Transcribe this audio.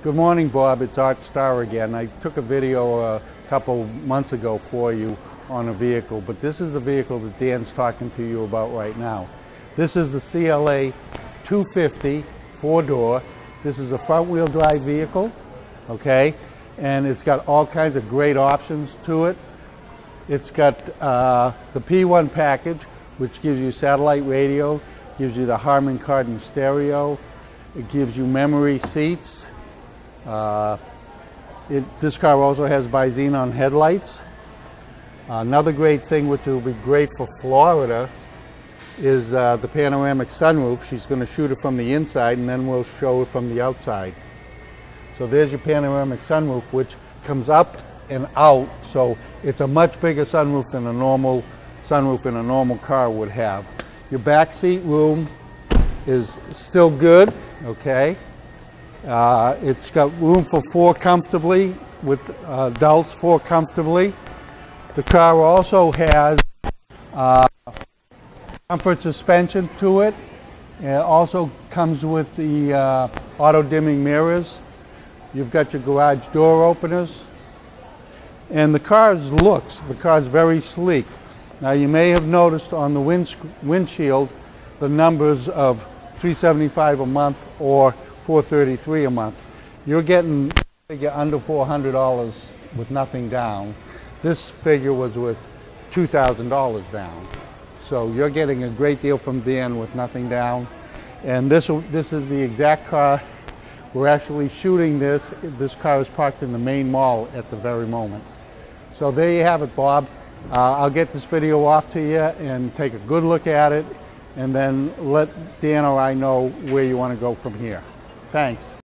Good morning, Bob. It's Art Starr again. I took a video a couple months ago for you on a vehicle, but this is the vehicle that Dan's talking to you about right now. This is the CLA 250 four-door. This is a front-wheel drive vehicle, okay? And it's got all kinds of great options to it. It's got uh, the P1 package, which gives you satellite radio, gives you the Harman Kardon stereo, it gives you memory seats. Uh, it, this car also has bi-xenon headlights. another great thing, which will be great for Florida, is uh, the panoramic sunroof. She's going to shoot it from the inside and then we'll show it from the outside. So there's your panoramic sunroof, which comes up and out. So it's a much bigger sunroof than a normal sunroof in a normal car would have. Your back seat room is still good, okay? Uh, it's got room for four comfortably, with uh, adults four comfortably. The car also has uh, comfort suspension to it. It also comes with the uh, auto dimming mirrors. You've got your garage door openers. And the car's looks, the car's very sleek. Now you may have noticed on the wind, windshield the numbers of 375 a month or 433 a month. You're getting figure under $400 with nothing down. This figure was with $2,000 down. So you're getting a great deal from Dan with nothing down. And this, this is the exact car. We're actually shooting this. This car is parked in the main mall at the very moment. So there you have it, Bob. Uh, I'll get this video off to you and take a good look at it and then let Dan or I know where you want to go from here. Thanks.